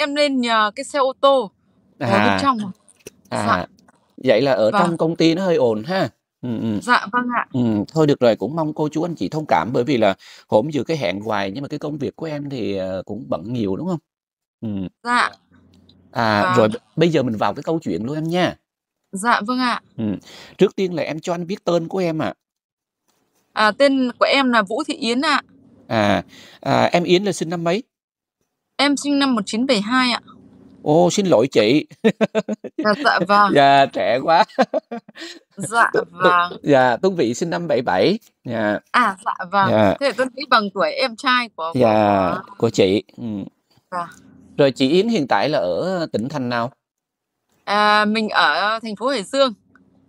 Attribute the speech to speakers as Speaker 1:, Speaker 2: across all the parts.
Speaker 1: em lên nhờ cái xe ô tô ngồi bên
Speaker 2: À,
Speaker 1: trong à. Dạ,
Speaker 2: à, vậy là ở
Speaker 1: vâng,
Speaker 2: trong công ty nó hơi ồn ha. Ừm, ừm.
Speaker 1: dạ vâng ạ.
Speaker 2: Ừm, thôi được rồi, cũng mong cô chú anh chị thông cảm bởi vì là hổm giờ cái hẹn hoài nhưng mà cái công việc của em thì, ờ, cũng bận nhiều, đúng hông? Ừm.
Speaker 1: Dạ.
Speaker 2: À, rồi
Speaker 1: Vâng.
Speaker 2: b bây giờ mình vào cái câu chuyện luôn em nha.
Speaker 1: Dạ vâng ạ.
Speaker 2: Ừm, trước tiên là em cho anh biết tên của em ạ.
Speaker 1: À, tên của em là Vũ Thị Yến ạ.
Speaker 2: À, à, em Yến là sinh năm mấy?
Speaker 1: Em sinh năm 1972 ạ.
Speaker 2: Ồ, xin lỗi chị.
Speaker 1: Dạ, dạ vâng.
Speaker 2: Dạ, trẻ quá.
Speaker 1: Dạ vâng.
Speaker 2: dạ, Tuấn Vĩ sinh năm 77. Dạ.
Speaker 1: À, dạ vâng.
Speaker 2: Dạ.
Speaker 1: Thế Tuấn Vĩ bằng tuổi em trai của của
Speaker 2: Dạ,
Speaker 1: của
Speaker 2: của chị. Ừm.
Speaker 1: Dạ.
Speaker 2: Rồi chị Yến hiện tại là ở tỉnh thành nào?
Speaker 1: À, mình ở thành phố Hải Dương.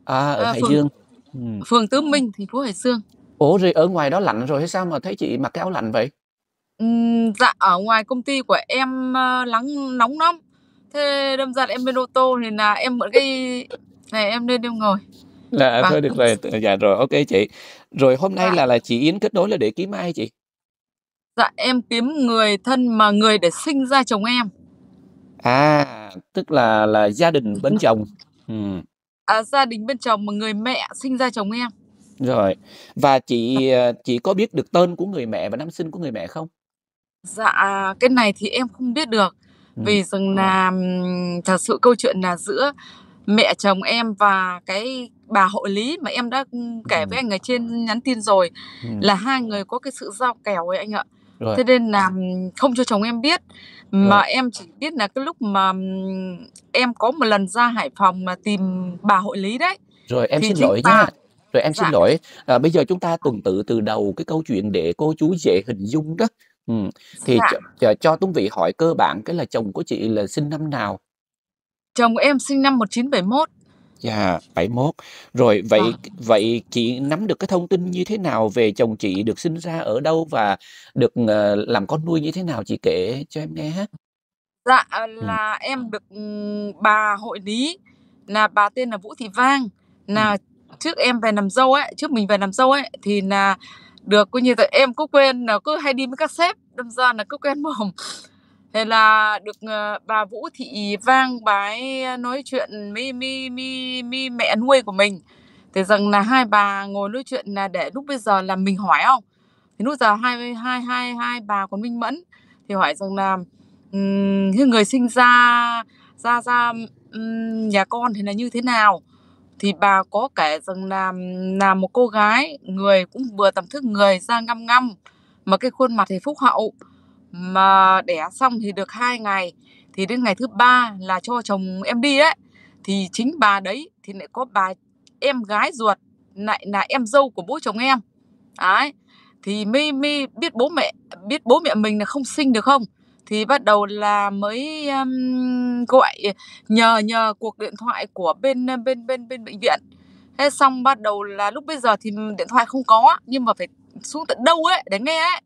Speaker 2: À, ở
Speaker 1: À,
Speaker 2: Hải
Speaker 1: phường
Speaker 2: Dương. Ừm.
Speaker 1: phường Tứ Minh, thành phố Hải Dương.
Speaker 2: Ủa, rồi ở ngoài đó lạnh rồi hay sao mà thấy chị mặc cái áo lạnh vậy?
Speaker 1: Ừm, dạ, ở ngoài công ty của em, ơ, nắng nóng lắm. Thế đâm ra là em lên ô tô thì là em mượn cái này em lên em ngồi.
Speaker 2: Là
Speaker 1: Vâng.
Speaker 2: thôi được rồi, t dạ rồi, ô kê chị. Rồi hôm nay
Speaker 1: Dạ.
Speaker 2: là là chị Yến kết nối là để kiếm ai chị?
Speaker 1: Dạ, em kiếm người thân mà người để sinh ra chồng em.
Speaker 2: À, tức là là gia đình bên chồng. Ừm.
Speaker 1: À, gia đình bên chồng mà người mẹ sinh ra chồng em.
Speaker 2: Rồi, và chị, ờ, chị có biết được tên của người mẹ và năm sinh của người mẹ không?
Speaker 1: Dạ, cái này thì em không biết được.
Speaker 2: Ừm.
Speaker 1: Vì rằng là, ừm, thật sự câu chuyện là giữa mẹ chồng em và cái bà hội lý mà em đã, ưm, kể với
Speaker 2: Ừm.
Speaker 1: anh ở trên nhắn tin rồi,
Speaker 2: Ừm.
Speaker 1: là hai người có cái sự giao kèo ấy anh ạ.
Speaker 2: Rồi.
Speaker 1: Thế nên là, ừm, không cho chồng em biết, mà
Speaker 2: Rồi.
Speaker 1: em chỉ biết là cái lúc mà, ừm, em có một lần ra Hải Phòng mà tìm bà hội lý đấy,
Speaker 2: Rồi, em
Speaker 1: thì
Speaker 2: xin
Speaker 1: chính
Speaker 2: lỗi
Speaker 1: bà
Speaker 2: nha. Rồi em xin
Speaker 1: dạ.
Speaker 2: lỗi. À, bây giờ chúng ta tuần tự từ đầu cái câu chuyện để cô chú dễ hình dung đó. Ừm, thì
Speaker 1: Dạ.
Speaker 2: cho cho cho Tuấn Vĩ hỏi cơ bản cái là chồng của chị là sinh năm nào?
Speaker 1: Chồng em sinh năm 1971.
Speaker 2: Dạ, 71. Rồi vậy
Speaker 1: Vâng.
Speaker 2: vậy chị nắm được cái thông tin như thế nào về chồng chị được sinh ra ở đâu và được, ờ, làm con nuôi như thế nào? Chị kể cho em nghe ha.
Speaker 1: Dạ,
Speaker 2: Ừm.
Speaker 1: là em được, ừm, bà hội lý là bà tên là Vũ Thị Vang,
Speaker 2: Ừm.
Speaker 1: nà trước em về làm dâu ấy, trước mình về làm dâu ấy, thì nà được coi như là em cứ quên là cứ hay đi với các sếp, đâm ra là cứ quen mồm. Thế là được, ờ, bà Vũ Thị Vang bà ấy nói chuyện mi mi mi mi mẹ nuôi của mình, thì rằng là hai bà ngồi nói chuyện là để lúc bây giờ là mình hỏi không? Thì lúc giờ hai hai hai hai bà còn minh mẫn, thì hỏi rằng là, những người sinh ra ra ra, um, nhà con thì là như thế nào? Thì bà có kể rằng là là một cô gái, người cũng vừa tầm thước người, da ngăm ngăm, mà cái khuôn mặt thì phúc hậu. Mà đẻ xong thì được hai ngày, thì đến ngày thứ ba là cho chồng em đi ấy, thì chính bà đấy thì lại có bà em gái ruột lại là em dâu của bố chồng em. Ấy, thì mới mới biết bố mẹ biết bố mẹ mình là không sinh được không, thì bắt đầu là mới, um, gọi nhờ nhờ cuộc điện thoại của bên, bên bên bên bệnh viện. Thế xong bắt đầu là lúc bây giờ thì điện thoại không có, nhưng mà phải xuống tận đâu ấy để nghe ấy.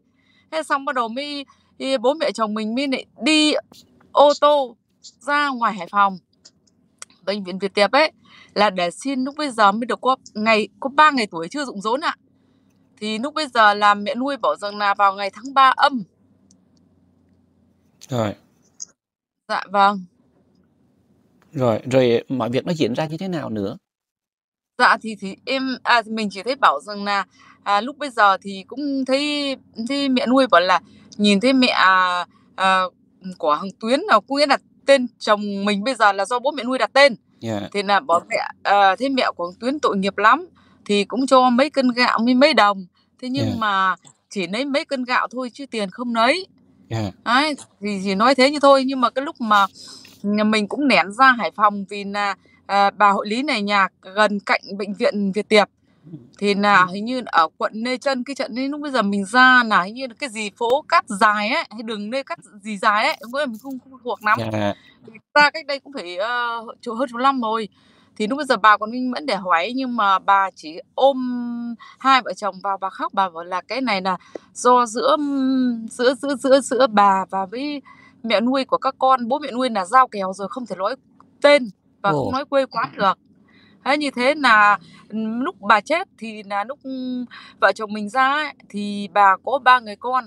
Speaker 1: Thế xong bắt đầu mới bố mẹ chồng mình mới lại đi ô tô ra ngoài Hải Phòng, bệnh viện Việt Tiệp ấy, là để xin lúc bây giờ mới được có ngày có 3 ngày tuổi chưa rụng rốn ạ. Thì lúc bây giờ là mẹ nuôi bảo rằng là vào ngày tháng 3 âm.
Speaker 2: Rồi.
Speaker 1: Dạ vâng.
Speaker 2: Rồi, rồi mọi việc nó diễn ra như thế nào nữa?
Speaker 1: Dạ, thì thì em à, thì mình chỉ thấy bảo rằng nà, à, lúc bây giờ thì cũng thấy thấy mẹ nuôi bảo là nhìn thấy mẹ, à, ờ, của thằng Tuyến là có nghĩa là tên chồng mình bây giờ là do bố mẹ nuôi đặt tên.
Speaker 2: Dạ.
Speaker 1: Thì nà bảo mẹ ờ, thấy mẹ của thằng Tuyến tội nghiệp lắm, thì cũng cho mấy cân gạo với mấy đồng. Thế nhưng
Speaker 2: Dạ.
Speaker 1: mà chỉ lấy mấy cân gạo thôi chứ tiền không lấy.
Speaker 2: Dạ.
Speaker 1: Ấy, thì chỉ nói thế như thôi, nhưng mà cái lúc mà mình cũng lẻn ra Hải Phòng vì nà, à, bà hội lý này nhà gần cạnh bệnh viện Việt Tiệp. Thì nà hình như ở quận Lê Chân, cái trận đấy lúc bây giờ mình ra nà hình như là cái gì phố Cát Dài ấy, hay đường Lê Cát gì Dài ấy, có nghĩa là mình không không thuộc lắm.
Speaker 2: Dạ.
Speaker 1: Thì ra cách đây cũng phải, ờ, ch hơn chục năm rồi. Thì lúc bây giờ bà còn minh mẫn để hỏi, nhưng mà bà chỉ ôm hai vợ chồng vào bà khóc, bà bảo là cái này là do giữa, giữa giữa giữa giữa bà và với mẹ nuôi của các con, bố mẹ nuôi là giao kèo rồi không thể nói tên và không
Speaker 2: Ồ.
Speaker 1: nói quê quán được. Thế như thế ừm, lúc bà chết thì nà lúc, vợ chồng mình ra ấy, thì bà có 3 người con.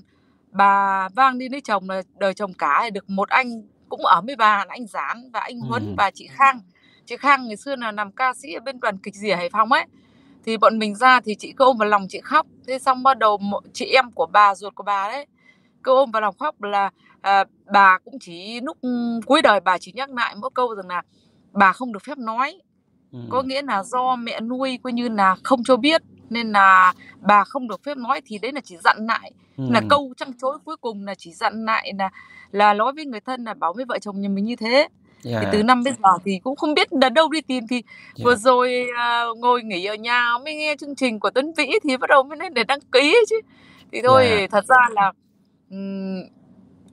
Speaker 1: Bà Vang đi lấy chồng là đời chồng cả thì được một anh cũng ở với bà là anh Giản và anh Huấn
Speaker 2: Ừm.
Speaker 1: và chị Khang. Chị Khang ngày xưa là làm ca sĩ ở bên đoàn kịch Dìa Hải Phòng ấy. Thì bọn mình ra thì chị cứ ôm vào lòng chị khóc. Thế xong bắt đầu chị em của bà, ruột của bà đấy, cứ ôm vào lòng khóc là, à, bà cũng chỉ lúc cuối đời bà chỉ nhắc lại mỗi câu rằng là bà không được phép nói. Có
Speaker 2: Ừm.
Speaker 1: nghĩa là do mẹ nuôi coi như là không cho biết nên là bà không được phép nói, thì đấy là chỉ dặn lại. Là
Speaker 2: Ừm.
Speaker 1: câu trăn trối cuối cùng là chỉ dặn lại là là nói với người thân là bảo với vợ chồng nhà mình như thế. Thì từ
Speaker 2: Yeah.
Speaker 1: năm bây giờ thì cũng không biết là đâu đi tìm, thì vừa
Speaker 2: Yeah.
Speaker 1: rồi, à, ngồi nghỉ ở nhà mới nghe chương trình của Tuấn Vĩ thì bắt đầu mới lên để đăng ký chứ. Thì thôi
Speaker 2: Yeah.
Speaker 1: thật ra là, ừm,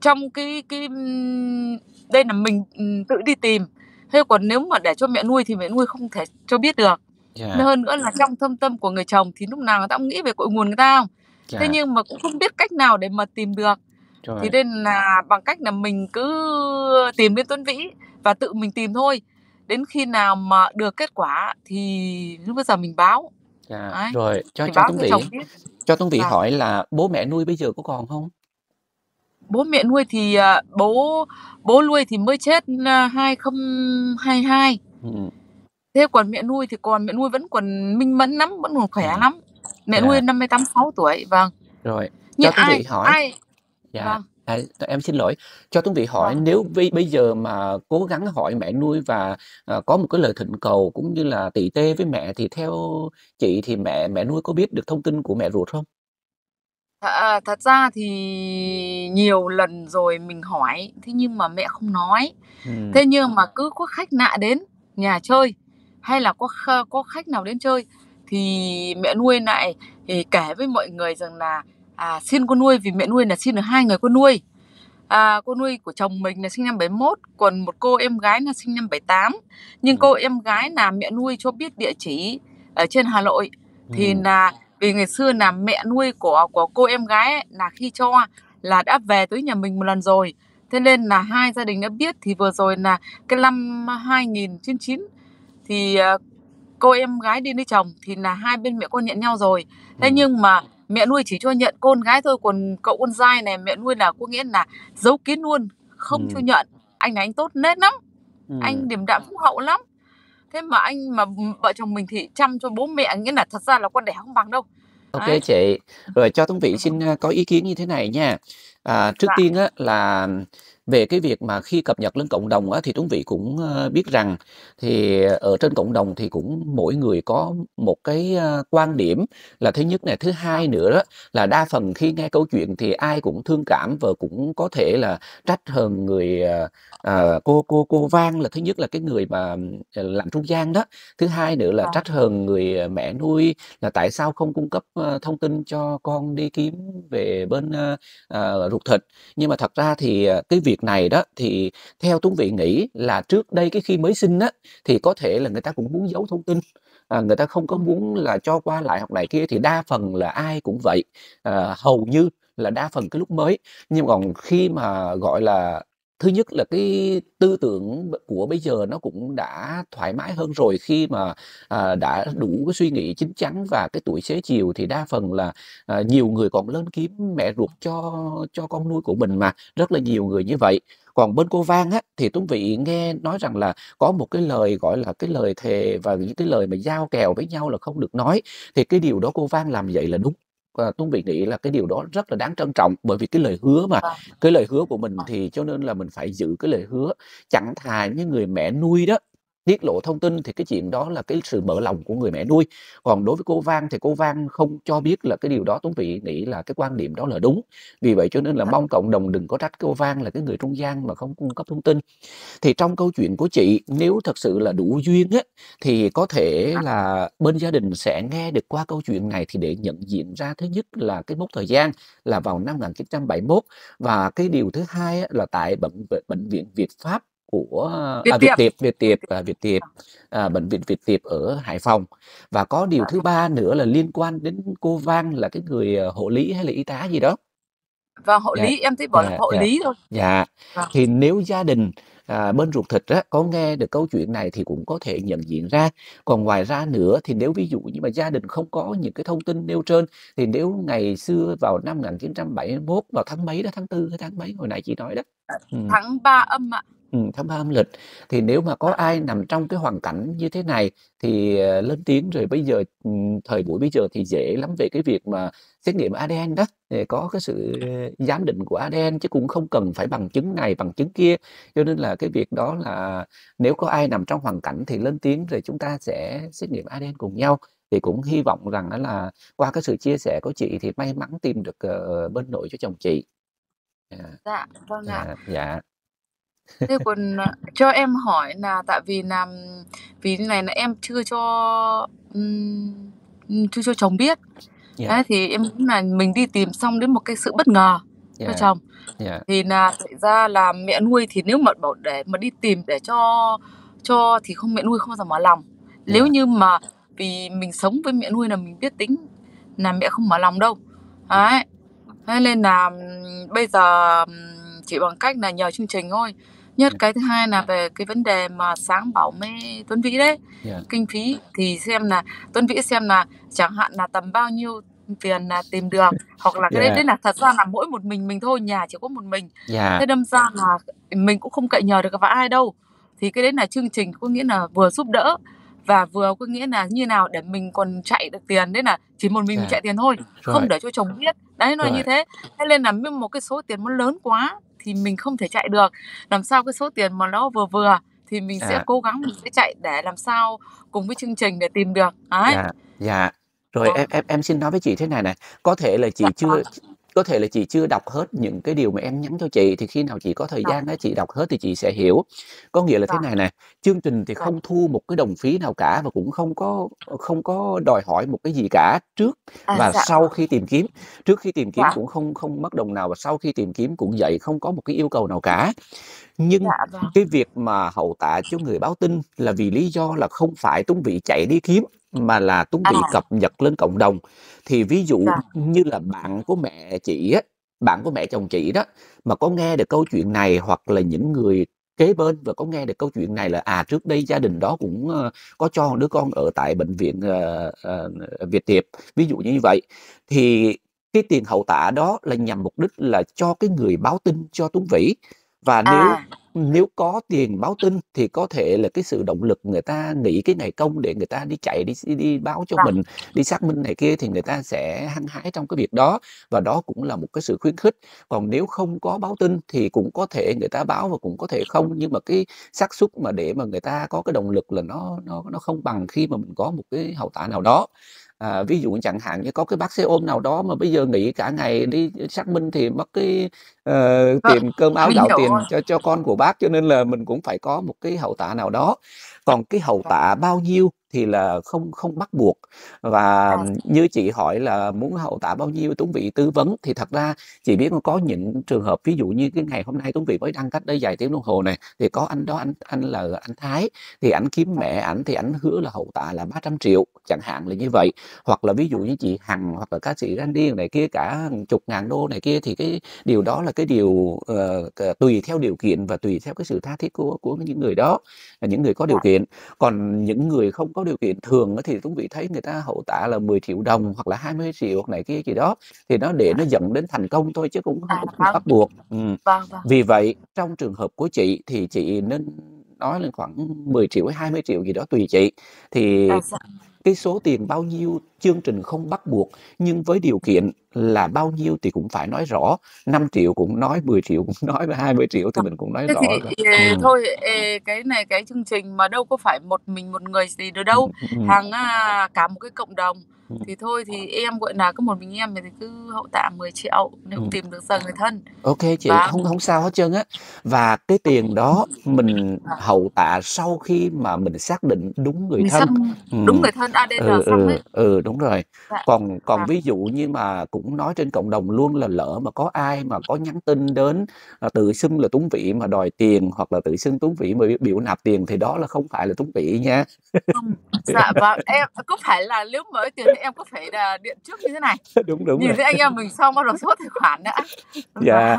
Speaker 1: trong cái cái, đây là mình, ừm, tự đi tìm. Thế còn nếu mà để cho mẹ nuôi thì mẹ nuôi không thể cho biết được.
Speaker 2: Yeah.
Speaker 1: Hơn nữa là trong thâm tâm của người chồng thì lúc nào người ta cũng nghĩ về cội nguồn người ta không? Thế
Speaker 2: Yeah.
Speaker 1: nhưng mà cũng không biết cách nào để mà tìm được. Thì
Speaker 2: Rồi.
Speaker 1: nên là bằng cách là mình cứ tìm đến Tuấn Vĩ và tự mình tìm thôi. Đến khi nào mà được kết quả thì lúc bây giờ mình báo. Đấy,
Speaker 2: Rồi, cho
Speaker 1: thì
Speaker 2: cho Tuấn Vĩ cho Tuấn Vĩ hỏi là bố mẹ nuôi bây giờ có còn hông?
Speaker 1: Bố mẹ nuôi thì, à, bố bố nuôi thì mới chết, a, 2022.
Speaker 2: Ừm.
Speaker 1: Thế còn mẹ nuôi thì còn, mẹ nuôi vẫn còn minh mẫn lắm, vẫn còn khỏe
Speaker 2: Ừm.
Speaker 1: lắm. Mẹ nuôi
Speaker 2: Yeah.
Speaker 1: năm nay 86 tuổi, vâng.
Speaker 2: Rồi,
Speaker 1: Nhưng
Speaker 2: cho Tuấn
Speaker 1: ai
Speaker 2: Vĩ hỏi
Speaker 1: ai
Speaker 2: dạ,
Speaker 1: vâng.
Speaker 2: à, em xin lỗi, cho Tuấn Vĩ hỏi
Speaker 1: Vâng.
Speaker 2: nếu bây bây giờ mà cố gắng hỏi mẹ nuôi và, ờ, có một cái lời thỉnh cầu cũng như là tỉ tê với mẹ thì theo chị thì mẹ mẹ nuôi có biết được thông tin của mẹ ruột không?
Speaker 1: Thật à, thật ra thì nhiều lần rồi mình hỏi, thế nhưng mà mẹ không nói.
Speaker 2: Ừm.
Speaker 1: Thế nhưng mà cứ có khách lạ đến nhà chơi, hay là có kh có khách nào đến chơi thì mẹ nuôi lại thì kể với mọi người rằng là, à, xin con nuôi vì mẹ nuôi là xin được 2 người con nuôi. À, cô nuôi của chồng mình là sinh năm 71, còn một cô em gái là sinh năm 78. Nhưng
Speaker 2: Ừm.
Speaker 1: cô em gái là mẹ nuôi cho biết địa chỉ ở trên Hà Nội. Thì
Speaker 2: Ừm.
Speaker 1: nà vì ngày xưa là mẹ nuôi của của cô em gái ấy, là khi cho là đã về tới nhà mình một lần rồi. Thế nên là hai gia đình đã biết, thì vừa rồi là cái năm 2009 thì, ờ, cô em gái đi lấy chồng thì là hai bên mẹ con nhận nhau rồi. Thế
Speaker 2: Ừm.
Speaker 1: nhưng mà mẹ nuôi chỉ cho nhận con gái thôi, còn cậu con trai này mẹ nuôi là có nghĩa là giấu kín luôn, không cho
Speaker 2: Ừm.
Speaker 1: nhận. Anh này anh tốt nết lắm, anh
Speaker 2: Ừm.
Speaker 1: điềm đạm phúc hậu lắm. Thế mà anh mà, vợ chồng mình thì chăm cho bố mẹ, nghĩa là thật ra là con đẻ không bằng đâu.
Speaker 2: OK
Speaker 1: Đấy.
Speaker 2: chị. Rồi cho Tuấn Vĩ
Speaker 1: Ừm.
Speaker 2: xin, a, có ý kiến như thế này nha. À, trước
Speaker 1: Dạ.
Speaker 2: tiên á là về cái việc mà khi cập nhật lên cộng đồng á thì Tuấn Vĩ cũng, ơ, biết rằng thì ở trên cộng đồng thì cũng mỗi người có một cái, a, quan điểm là thứ nhất nè, thứ hai
Speaker 1: Vâng.
Speaker 2: nữa đó là đa phần khi nghe câu chuyện thì ai cũng thương cảm và cũng có thể là trách hờn người, ờ, ờ, cô cô cô Vang là thứ nhất là cái người mà, ờ, làm trung gian đó. Thứ hai nữa là
Speaker 1: Vâng.
Speaker 2: trách hờn người, ờ, mẹ nuôi là tại sao không cung cấp, thông tin cho con đi kiếm về bên, ờ, ruột thịt. Nhưng mà thật ra thì, à, cái việc này đó thì theo Tuấn vị nghĩ là trước đây cái khi mới sinh á, thì có thể là người ta cũng muốn giấu thông tin, à, người ta không có muốn là cho qua lại học này kia thì đa phần là ai cũng vậy, à, hầu như là đa phần cái lúc mới. Nhưng còn khi mà, gọi là, thứ nhất là cái tư tưởng của bây giờ nó cũng đã thoải mái hơn rồi, khi mà, à, đã đủ cái suy nghĩ chín chắn và cái tuổi xế chiều thì đa phần là, à, nhiều người còn lớn kiếm mẹ ruột cho cho con nuôi của mình mà, rất là nhiều người như vậy. Còn bên cô Vang á, thì Tuấn vị nghe nói rằng là có một cái lời, gọi là, cái lời thề và những cái lời mà giao kèo với nhau là không được nói, thì cái điều đó cô Vang làm vậy là đúng. Và Tuấn Vĩ nghĩ là cái điều đó rất là đáng trân trọng, bởi vì cái lời hứa mà,
Speaker 1: Vâng.
Speaker 2: cái lời hứa của mình
Speaker 1: Vâng.
Speaker 2: thì cho nên là mình phải giữ cái lời hứa. Chẳng thà những người mẹ nuôi đó, tiết lộ thông tin thì cái chuyện đó là cái sự mở lòng của người mẹ nuôi. Còn đối với cô Vang thì cô Vang không cho biết là cái điều đó Tuấn Vĩ nghĩ là cái quan điểm đó là đúng. Vì vậy cho nên là
Speaker 1: Dạ.
Speaker 2: mong cộng đồng đừng có trách cô Vang là cái người trung gian mà không cung cấp thông tin. Thì trong câu chuyện của chị, nếu thật sự là đủ duyên á, thì có thể
Speaker 1: Dạ.
Speaker 2: là bên gia đình sẽ nghe được qua câu chuyện này thì để nhận diện ra thứ nhất là cái mốc thời gian là vào năm 1971 và cái điều thứ hai là tại bệnh bệnh viện Việt Pháp của
Speaker 1: Việt
Speaker 2: à, Việt
Speaker 1: Tiệp.
Speaker 2: Việt Tiệp, à, Việt Tiệp, à, bệnh viện Việt Tiệp ở Hải Phòng. Và có điều
Speaker 1: Dạ.
Speaker 2: thứ ba nữa là liên quan đến cô Vang là cái người, ờ, hộ lý hay là y tá gì đó.
Speaker 1: Vâng, hộ
Speaker 2: Dạ,
Speaker 1: lý, em thích bảo là
Speaker 2: dạ,
Speaker 1: hộ
Speaker 2: dạ,
Speaker 1: lý thôi.
Speaker 2: dạ.
Speaker 1: Vâng.
Speaker 2: Thì nếu gia đình, à, bên ruột thịt á, có nghe được câu chuyện này thì cũng có thể nhận diện ra. Còn ngoài ra nữa thì nếu ví dụ như mà gia đình không có những cái thông tin nêu trên, thì nếu ngày xưa vào năm 1971 vào tháng mấy đó, tháng 4 hay tháng mấy hồi nãy chị nói đó? Ừm.
Speaker 1: Tháng 3 âm ạ.
Speaker 2: Ừm, tháng 3 âm lịch. Thì nếu mà có
Speaker 1: Dạ.
Speaker 2: ai nằm trong cái hoàn cảnh như thế này thì, ờ, lên tiếng rồi bây giờ, ừm, thời buổi bây giờ thì dễ lắm về cái việc mà xét nghiệm ADN đó, để có cái sự, ờ, giám định của ADN chứ cũng không cần phải bằng chứng này, bằng chứng kia. Cho nên là cái việc đó là nếu có ai nằm trong hoàn cảnh thì lên tiếng rồi chúng ta sẽ xét nghiệm ADN cùng nhau. Thì cũng hy vọng rằng á là qua cái sự chia sẻ của chị thì may mắn tìm được, ờ, bên nội cho chồng chị. À.
Speaker 1: Dạ, vâng ạ.
Speaker 2: Dạ, dạ.
Speaker 1: Thế còn, à, cho em hỏi nà tại vì nà, vì như này nà em chưa cho, ừm, ừm, chưa cho chồng biết.
Speaker 2: Dạ.
Speaker 1: Đấy, thì em muốn nà mình đi tìm xong đến một cái sự bất ngờ cho
Speaker 2: Dạ.
Speaker 1: chồng.
Speaker 2: Dạ.
Speaker 1: Thì nà thành ra là mẹ nuôi thì nếu mà bảo để mà đi tìm để cho cho thì không mẹ nuôi không bao giờ mở lòng. Nếu như mà vì mình sống với mẹ nuôi là mình biết tính nà mẹ không mở lòng đâu. Đấy. Thế nên nà, ừm, bây giờ, ừm, chỉ bằng cách nà nhờ chương trình thôi. Nhất
Speaker 2: Dạ.
Speaker 1: cái thứ hai nà về cái vấn đề mà sáng bảo mê Tuấn Vĩ đấy,
Speaker 2: Dạ.
Speaker 1: kinh phí thì xem nà Tuấn Vĩ xem nà chẳng hạn nà tầm bao nhiêu tiền nà tìm được, hoặc là cái đấy
Speaker 2: Dạ.
Speaker 1: đấy nà thật ra nà mỗi một mình mình thôi, nhà chỉ có một mình.
Speaker 2: Dạ.
Speaker 1: Thế đâm ra là mình cũng không cậy nhờ được vào ai đâu. Thì cái đấy nà chương trình có nghĩa nà vừa giúp đỡ và vừa có nghĩa nà như nào để mình còn chạy được tiền, đấy nà chỉ một mình mình
Speaker 2: Dạ.
Speaker 1: chạy tiền thôi,
Speaker 2: Rồi.
Speaker 1: không để cho chồng biết. Đấy, nó là như thế. Thế nên với một cái số tiền nó lớn quá thì mình không thể chạy được. Làm sao cái số tiền mà nó vừa vừa thì mình sẽ
Speaker 2: À.
Speaker 1: cố gắng mình sẽ chạy để làm sao cùng với chương trình để tìm được. Đấy.
Speaker 2: Dạ, dạ. Rồi em em em xin nói với chị thế này nè, có thể là chị
Speaker 1: Dạ
Speaker 2: chưa
Speaker 1: vâng.
Speaker 2: Có thể là chị chưa đọc hết những cái điều mà em nhắn cho chị, thì khi nào chị có thời gian á, chị đọc hết thì chị sẽ hiểu. Có nghĩa là thế này nè, chương trình thì không thu một cái đồng phí nào cả và cũng không có không có đòi hỏi một cái gì cả trước
Speaker 1: À,
Speaker 2: và
Speaker 1: dạ
Speaker 2: sau khi tìm kiếm. Trước khi tìm kiếm
Speaker 1: Dạ.
Speaker 2: cũng không không mất đồng nào và sau khi tìm kiếm cũng vậy, không có một cái yêu cầu nào cả. Nhưng
Speaker 1: Dạ vâng.
Speaker 2: cái việc mà hậu tạ cho người báo tin là vì lý do là không phải Tuấn Vĩ chạy đi kiếm mà là Tuấn
Speaker 1: À.
Speaker 2: cập nhật lên cộng đồng. Thì ví dụ
Speaker 1: Dạ.
Speaker 2: như là bạn của mẹ chị á, bạn của mẹ chồng chị đó mà có nghe được câu chuyện này hoặc là những người kế bên và có nghe được câu chuyện này là à trước đây gia đình đó cũng ờ, có cho một đứa con ở tại bệnh viện ờ, ờ, Việt Tiệp ví dụ như vậy thì cái tiền hậu tạ đó là nhằm mục đích là cho cái người báo tin cho Tuấn Vĩ và nếu
Speaker 1: À.
Speaker 2: nếu có tiền báo tin thì có thể là cái sự động lực người ta nghĩ cái ngày công để người ta đi chạy đi đi, báo cho
Speaker 1: Dạ.
Speaker 2: mình đi xác minh này kia thì người ta sẽ hăng hái trong cái việc đó và đó cũng là một cái sự khuyến khích còn nếu không có báo tin thì cũng có thể người ta báo và cũng có thể không nhưng mà cái xác suất mà để mà người ta có cái động lực là nó nó nó không bằng khi mà mình có một cái hậu tạ nào đó à, ví dụ chẳng hạn như có cái bác xe ôm nào đó mà bây giờ nghỉ cả ngày đi xác minh thì mất cái ờ,
Speaker 1: Vâng,
Speaker 2: tiền cơm áo gạo tiền
Speaker 1: rồi.
Speaker 2: cho cho con của bác cho nên là mình cũng phải có một cái hậu tạ nào đó còn cái hậu
Speaker 1: Vâng.
Speaker 2: tạ bao nhiêu thì là không không bắt buộc và
Speaker 1: À.
Speaker 2: như chị hỏi là muốn hậu tạ bao nhiêu Tuấn Vĩ tư vấn thì thật ra chị biết có những trường hợp ví dụ như cái ngày hôm nay Tuấn Vĩ mới đăng cách đây vài tiếng đồng hồ này thì có anh đó anh anh là anh Thái thì ảnh kiếm mẹ ảnh thì ảnh hứa là hậu tạ là 300 triệu chẳng hạn là như vậy hoặc là ví dụ như chị Hằng hoặc là ca sĩ Randy này kia cả chục ngàn đô này kia thì cái điều đó là cái điều c- tùy theo điều kiện và tùy theo cái sự tha thiết của của những người đó là những người có điều
Speaker 1: Dạ.
Speaker 2: kiện còn những người không có điều kiện thường thì Tuấn Vĩ thấy người ta hậu tạ là 10 triệu đồng hoặc là 20 triệu hoặc này kia gì đó thì nó để nó dẫn đến thành công thôi chứ cũng không
Speaker 1: À,
Speaker 2: có
Speaker 1: vâng.
Speaker 2: bắt buộc ừ.
Speaker 1: Vâng, vâng.
Speaker 2: Vì vậy trong trường hợp của chị thì chị nên nói lên khoảng 10 triệu hay 20 triệu gì đó tùy chị thì
Speaker 1: À, dạ.
Speaker 2: cái số tiền bao nhiêu chương trình không bắt buộc nhưng với điều kiện là bao nhiêu thì cũng phải nói rõ 5 triệu cũng nói 10 triệu cũng nói và 20 triệu thì mình cũng nói
Speaker 1: Thế
Speaker 2: rõ
Speaker 1: thì
Speaker 2: ừ.
Speaker 1: thôi cái này cái chương trình mà đâu có phải một mình một người gì được
Speaker 2: Ừ,
Speaker 1: đâu.
Speaker 2: ừ,
Speaker 1: Hàng à, cả một cái cộng đồng.
Speaker 2: ừ,
Speaker 1: Thì thôi thì em gọi là có một mình em thì cứ hậu tạ 10 triệu nếu
Speaker 2: ừ.
Speaker 1: tìm được giờ người thân.
Speaker 2: Ok chị
Speaker 1: Vâng.
Speaker 2: không không sao hết trơn á và cái tiền đó mình hậu tạ sau khi mà mình xác định đúng người
Speaker 1: Mình
Speaker 2: thân
Speaker 1: xăm
Speaker 2: ừ.
Speaker 1: đúng người thân ADN
Speaker 2: ừ
Speaker 1: xong
Speaker 2: ừ
Speaker 1: ấy.
Speaker 2: ừ đúng rồi.
Speaker 1: Dạ,
Speaker 2: Còn còn
Speaker 1: vâng.
Speaker 2: ví dụ như mà cũng nói trên cộng đồng luôn là lỡ mà có ai mà có nhắn tin đến, ờ, tự xưng là Tuấn Vĩ mà đòi tiền hoặc là tự xưng Tuấn Vĩ mà biểu nạp tiền thì đó là không phải là Tuấn Vĩ nha.
Speaker 1: Không, dạ vâng, em có phải là nếu lấy tiền thì em có phải là điện trước như thế này,
Speaker 2: Đúng, đúng
Speaker 1: nhìn thấy anh em mình xong bắt đầu số tài khoản đã.
Speaker 2: Dạ.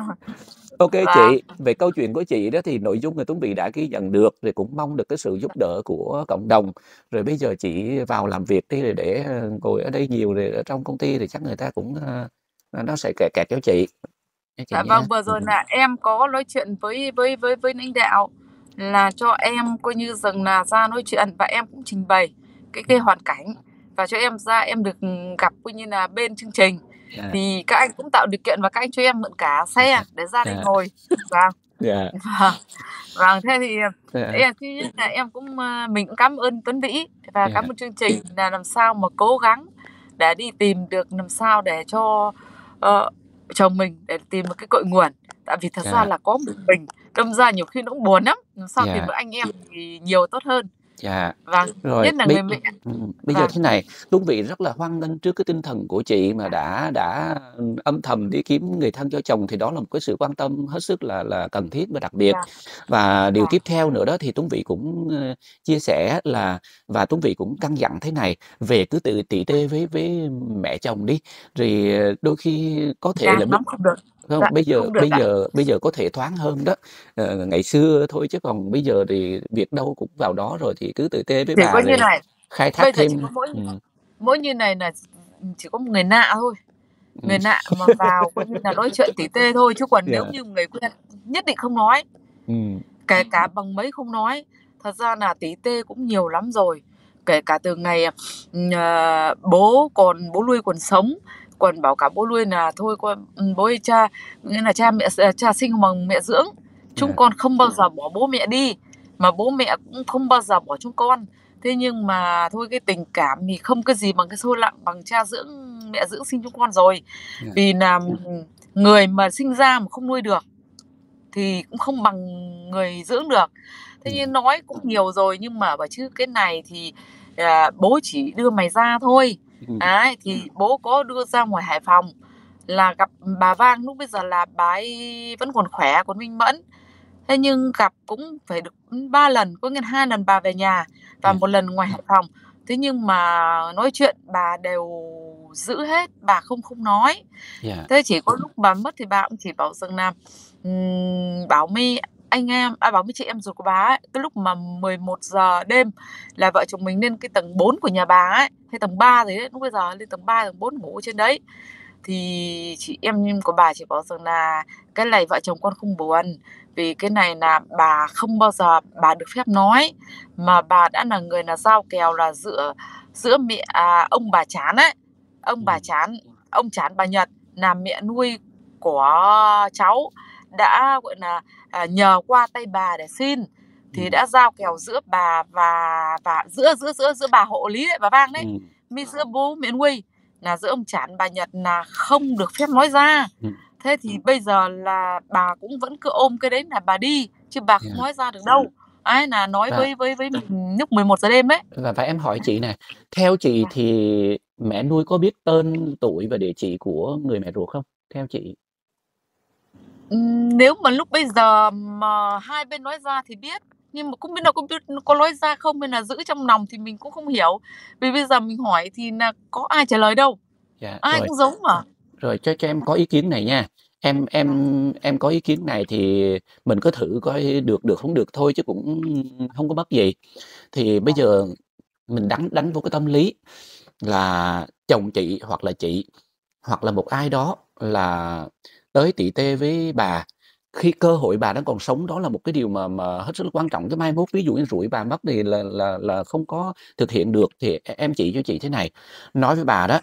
Speaker 2: OK
Speaker 1: Vâng.
Speaker 2: chị, về câu chuyện của chị đó thì nội dung là Tuấn Vĩ đã ghi nhận được, rồi cũng mong được cái sự giúp đỡ của cộng đồng. Rồi bây giờ chị vào làm việc đi rồi để, ờ, ngồi ở đây nhiều rồi ở trong công ty thì chắc người ta cũng, ờ, nó sẽ kẹt kẹt cho chị, chị
Speaker 1: Dạ
Speaker 2: nha.
Speaker 1: vâng, vừa rồi
Speaker 2: Ừm.
Speaker 1: là em có nói chuyện với với với với lãnh đạo là cho em coi như rằng là ra nói chuyện và em cũng trình bày cái cái hoàn cảnh và cho em ra em được, gặp coi như là bên chương trình.
Speaker 2: Dạ.
Speaker 1: Thì các anh cũng tạo điều kiện và các anh cho em mượn cả xe để ra đây
Speaker 2: Dạ.
Speaker 1: ngồi. Vâng.
Speaker 2: Dạ.
Speaker 1: Vâng. Vâng, thế thì, ờ,
Speaker 2: Dạ.
Speaker 1: em là em cũng, ơ, mình cũng cảm ơn Tuấn Vĩ và
Speaker 2: Dạ.
Speaker 1: cảm ơn chương trình là làm sao mà cố gắng để đi tìm được làm sao để cho, ờ, chồng mình để tìm được cái cội nguồn. Tại vì thật ra
Speaker 2: Dạ.
Speaker 1: là có một mình, đâm ra nhiều khi nó cũng buồn lắm, làm sao tìm
Speaker 2: Dạ.
Speaker 1: được anh em thì nhiều tốt hơn.
Speaker 2: Dạ.
Speaker 1: Vâng,
Speaker 2: Rồi,
Speaker 1: nhất là
Speaker 2: bây
Speaker 1: người mẹ.
Speaker 2: ừm, bây giờ
Speaker 1: Vâng.
Speaker 2: thế này, Tuấn Vĩ rất là hoan nghênh trước cái tinh thần của chị mà đã đã, âm thầm đi kiếm người thân cho chồng thì đó là một cái sự quan tâm hết sức là là cần thiết và đặc biệt.
Speaker 1: Dạ.
Speaker 2: Và điều
Speaker 1: Vâng.
Speaker 2: tiếp theo nữa đó thì Tuấn Vĩ cũng, ơ, chia sẻ là và Tuấn Vĩ cũng căn dặn thế này, về cứ tự tỉ tê với với mẹ chồng đi, rồi, ờ, đôi khi có thể là b
Speaker 1: lắm không được.
Speaker 2: Không,
Speaker 1: Dạ,
Speaker 2: bây giờ
Speaker 1: không
Speaker 2: bây
Speaker 1: ạ.
Speaker 2: giờ bây giờ có thể thoáng hơn đó. Ờ, ngày xưa thôi chứ còn bây giờ thì việc đâu cũng vào đó rồi thì cứ tự tê với
Speaker 1: Chỉ
Speaker 2: bà
Speaker 1: có như này,
Speaker 2: khai thác
Speaker 1: bây giờ chỉ
Speaker 2: thêm
Speaker 1: có mỗi
Speaker 2: ừm.
Speaker 1: mỗi như này là chỉ có một người lạ thôi. Người
Speaker 2: Ừm.
Speaker 1: lạ mà vào coi như là nói chuyện tỉ tê thôi, chứ còn nếu
Speaker 2: Dạ.
Speaker 1: như người quen nhất định không nói.
Speaker 2: Ừm.
Speaker 1: Kể cả bằng mấy không nói. Thật ra là tỉ tê cũng nhiều lắm rồi. Kể cả từ ngày, ờ, bố còn bố nuôi còn sống, còn bảo cả bố nuôi là "Thôi con ừm, bố ơi cha nghĩa là cha mẹ s cha sinh bằng mẹ dưỡng, chúng
Speaker 2: Dạ.
Speaker 1: con không bao giờ bỏ bố mẹ đi, mà bố mẹ cũng không bao giờ bỏ chúng con. Thế nhưng mà thôi cái tình cảm thì không cái gì bằng cái sâu lặng bằng cha dưỡng mẹ dưỡng sinh chúng con rồi.
Speaker 2: Dạ.
Speaker 1: Vì là, ừm, người mà sinh ra mà không nuôi được thì cũng không bằng người dưỡng được." Thế nhưng nói cũng nhiều rồi nhưng mà bảo chứ "Cái này thì, à, bố chỉ đưa mày ra thôi." Đấy, thì bố có đưa ra ngoài Hải Phòng là gặp bà Vang, lúc bây giờ là bà ấy vẫn còn khỏe, còn minh mẫn. Thế nhưng gặp cũng phải được, 3 lần, có nghĩa 2 lần bà về nhà và
Speaker 2: Dạ.
Speaker 1: 1 lần ngoài Hải Phòng. Thế nhưng mà nói chuyện bà đều giữ hết, bà không không nói.
Speaker 2: Dạ.
Speaker 1: Thế chỉ có lúc bà mất thì bà cũng chỉ bảo rằng là, ừm, bảo với anh em à, bảo với chị em ruột của bà ấy, cái lúc mà 11:00 đêm là vợ chồng mình lên cái tầng 4 của nhà bà ấy, hay tầng 3 gì đấy, lúc bây giờ lên tầng 3, tầng 4 ngủ trên đấy. Thì chị em của bà chỉ bảo rằng là "Cái này vợ chồng con không buồn, vì cái này là bà không bao giờ bà được phép nói, mà bà đã là người là giao kèo là giữa giữa mẹ à, ông bà Trán ấy, ông bà
Speaker 2: Ừm.
Speaker 1: Trán ông Trán bà Nhật là mẹ nuôi của cháu đã, gọi là, à, nhờ qua tay bà để xin, thì
Speaker 2: Ừm.
Speaker 1: đã giao kèo giữa bà và và giữa giữa giữa giữa bà hộ lý đấy, bà Vang đấy,
Speaker 2: Ừm.
Speaker 1: mới giữa bố mẹ nuôi là giữa ông Trán bà Nhật là không được phép nói ra.
Speaker 2: Ừm.
Speaker 1: Thế thì bây giờ là bà cũng vẫn cứ ôm cái đấy là bà đi, chứ bà không
Speaker 2: Dạ.
Speaker 1: nói ra được đâu. Ấy, là nói
Speaker 2: Và
Speaker 1: với với với mình lúc 11:00 đêm ấy.
Speaker 2: và và em hỏi chị nè, theo chị
Speaker 1: Vâng.
Speaker 2: thì mẹ nuôi có biết tên, tuổi và địa chỉ của người mẹ ruột không? Theo chị?
Speaker 1: Nếu mà lúc bây giờ mà hai bên nói ra thì biết, nhưng mà không biết là có biết có nói ra không hay là giữ trong lòng thì mình cũng không hiểu. Vì bây giờ mình hỏi thì nà có ai trả lời đâu,
Speaker 2: Dạ,
Speaker 1: ai
Speaker 2: rồi.
Speaker 1: cũng giấu mà.
Speaker 2: Rồi cho cho em có ý kiến này nha. Em em
Speaker 1: Vâng.
Speaker 2: em có ý kiến này thì mình cứ thử coi được được không được thôi chứ cũng hông có mất gì. Thì bây
Speaker 1: Vâng.
Speaker 2: giờ mình đánh đánh vô cái tâm lý là chồng chị hoặc là chị, hoặc là một ai đó là tới tỉ tê với bà, khi cơ hội bà đang còn sống đó là một cái điều mà mà hết sức là quan trọng, cái mai mốt ví dụ như rủi bà mất thì là là là không có thực hiện được. Thì e, em chỉ cho chị thế này, nói với bà đó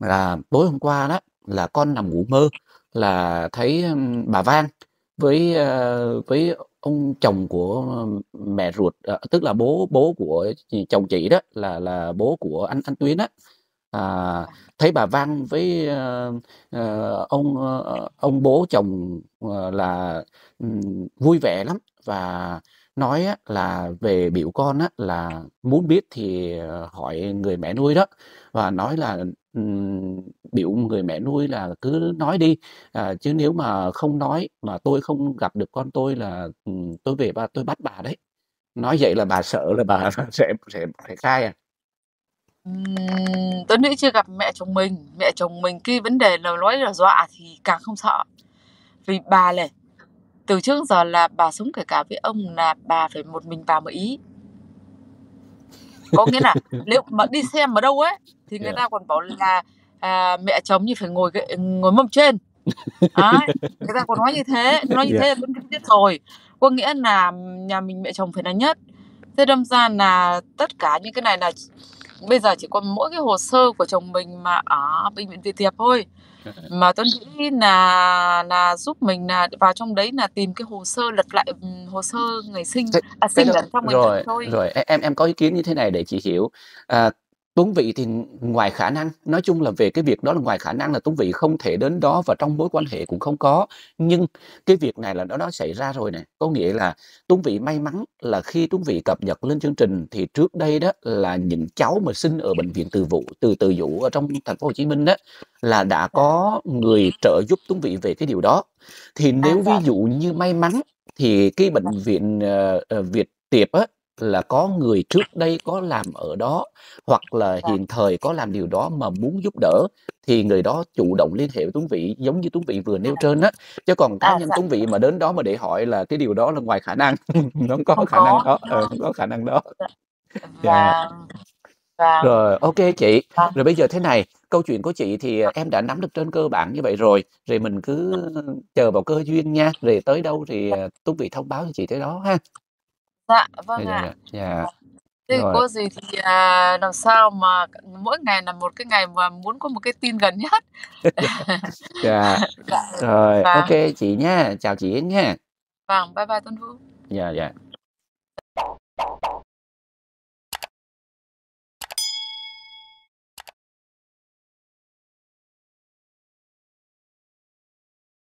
Speaker 2: là tối hôm qua đó là con nằm ngủ mơ là thấy, bà Vang với, ờ, với ông chồng của mẹ ruột, ờ, tức là bố bố của chồng chị đó, là là bố của anh anh Tuyến đó à, thấy bà Vang với, uh, ông, uh, ông bố chồng, uh, là, um, vui vẻ lắm và nói á là về biểu con á là muốn biết thì, hỏi người mẹ nuôi đó. và nói là, um, biểu người mẹ nuôi là cứ nói đi, à, chứ nếu mà không nói mà tôi không gặp được con tôi là, um, tôi về ba tôi bắt bà đấy. Nói vậy là bà sợ là bà sẽ sẽ sẽ khai à?
Speaker 1: Ừm, tôi nghĩ chưa gặp mẹ chồng mình, mẹ chồng mình cái vấn đề là nói là dọa thì càng không sợ. Vì bà này, từ trước đến giờ là bà sống kể cả với ông là bà phải một mình bà một ý. Có nghĩa là nếu mà đi xem ở đâu ấy, thì người
Speaker 2: Yeah.
Speaker 1: ta còn bảo là, à, mẹ chồng như phải ngồi cái ngồi mâm trên. Đấy, người ta còn nói như thế, nói như
Speaker 2: Yeah.
Speaker 1: thế là tôi biết rồi. Có nghĩa là nhà mình mẹ chồng phải là nhất. Thế đâm ra là tất cả những cái này là bây giờ chỉ còn mỗi cái hồ sơ của chồng mình mà ở bệnh viện Việt Tiệp thôi. Mà tôi nghĩ là là giúp mình là vào trong đấy là tìm cái hồ sơ lật lại, ừm, hồ sơ ngày sinh, à, sinh ở trong ngày
Speaker 2: rồi,
Speaker 1: thôi.
Speaker 2: rồi, em em có ý kiến như thế này để chị hiểu. À, Tuấn Vị thì ngoài khả năng, nói chung là về cái việc đó là ngoài khả năng là Tuấn Vị không thể đến đó và trong mối quan hệ cũng không có. Nhưng cái việc này là nó đã xảy ra rồi nè. Có nghĩa là Tuấn Vị may mắn là khi Tuấn Vị cập nhật lên chương trình thì trước đây đó là những cháu mà sinh ở bệnh viện Từ Vũ, Từ Từ Dũ ở trong thành phố Hồ Chí Minh đó là đã có người trợ giúp Tuấn Vị về cái điều đó. Thì
Speaker 1: À,
Speaker 2: nếu ví
Speaker 1: dạ.
Speaker 2: dụ như may mắn thì cái bệnh viện, ờ, Việt Tiệp á là có người trước đây có làm ở đó hoặc là
Speaker 1: Dạ.
Speaker 2: hiện thời có làm điều đó mà muốn giúp đỡ thì người đó chủ động liên hệ với Tuấn Vị giống như Tuấn Vị vừa nêu trên á. Chứ còn cá
Speaker 1: À,
Speaker 2: nhân
Speaker 1: dạ.
Speaker 2: Tuấn Vị mà đến đó mà để hỏi là cái điều đó là ngoài khả năng, không có
Speaker 1: Không
Speaker 2: khả năng
Speaker 1: có,
Speaker 2: đó,
Speaker 1: đúng
Speaker 2: ờ,
Speaker 1: không?
Speaker 2: có khả năng đó.
Speaker 1: Dạ.
Speaker 2: Yeah.
Speaker 1: Vâng. Vâng.
Speaker 2: Rồi, kê chị.
Speaker 1: Vâng.
Speaker 2: Rồi bây giờ thế này, câu chuyện của chị thì, em đã nắm được trên cơ bản như vậy rồi, rồi mình cứ chờ vào cơ duyên nha, rồi tới đâu thì,
Speaker 1: Dạ.
Speaker 2: à, Tuấn Vị thông báo cho chị tới đó ha.
Speaker 1: Dạ,
Speaker 2: Dạ,
Speaker 1: vâng
Speaker 2: dạ,
Speaker 1: ạ.
Speaker 2: dạ, dạ.
Speaker 1: Thế
Speaker 2: Rồi.
Speaker 1: có gì thì, à, làm sao mà mỗi ngày là một cái ngày mà muốn có một cái tin gần nhất.
Speaker 2: Dạ.
Speaker 1: Dạ.
Speaker 2: Rồi, ô
Speaker 1: Vâng.
Speaker 2: kê chị nha, chào chị Yến nha.
Speaker 1: Vâng, bye bye Tuấn Vũ.
Speaker 2: Dạ, dạ.